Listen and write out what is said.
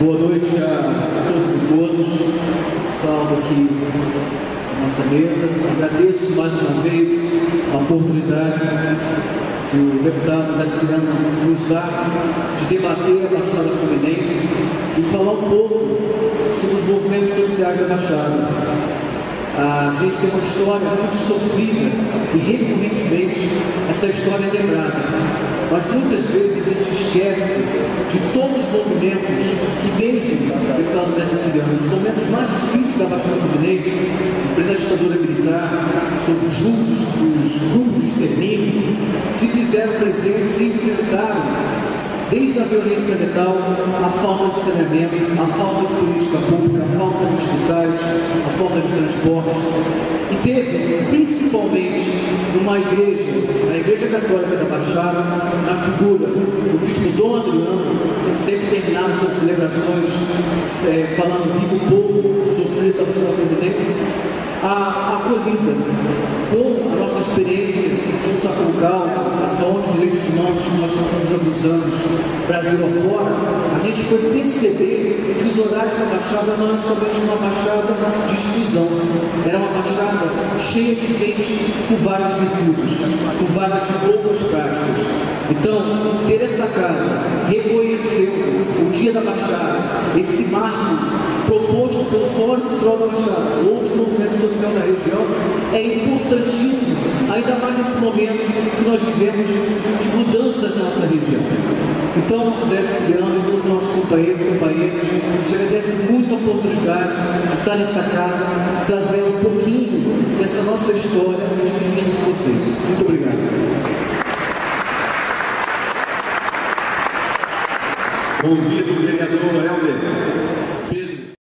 Boa noite a todos e todas. Salve aqui a nossa mesa. Agradeço mais uma vez a oportunidade que o deputado Graciano nos dá de debater a Baixada Fluminense e falar um pouco sobre os movimentos sociais da Baixada. A gente tem uma história muito sofrida e recorrentemente essa história é lembrada. Mas muitas vezes a gente esquece de todos os movimentos que mesmo, deputado Mestre Cigano, os momentos mais difíceis da Baixada Fluminense, em plena ditadura militar, sob os juntos os grupos de extermínio, se fizeram presentes, se enfrentaram desde a violência letal, a falta de saneamento, a falta de política pública, a falta de hospitais, a falta de transporte. E teve, principalmente, numa igreja, a Igreja Católica da Baixada, na figura do bispo Dom Adriano, que sempre terminava suas celebrações é, falando viva o povo, sofrido da Baixada Fluminense, a acolhida com a nossa experiência junto à Concausa, a saúde de direitos humanos que nós estamos abusando Brasil afora, a gente foi perceber que os horários da Baixada não é somente uma Baixada de exclusão, era uma Baixada cheia de gente com várias virtudes, com várias boas práticas. Então, ter essa casa reconhecendo o Dia da Baixada, esse marco proposto pelo Fórum Cultural da Baixada, outro movimento social da região, é importantíssimo, ainda mais nesse momento que nós vivemos de mudanças na nossa região. Então, desse ano, e todos os nossos companheiros e companheiras, a gente agradece muito a oportunidade de estar nessa casa, trazendo um pouquinho dessa nossa história, dividindo com vocês. Muito obrigado. Ouvido o vereador Helder.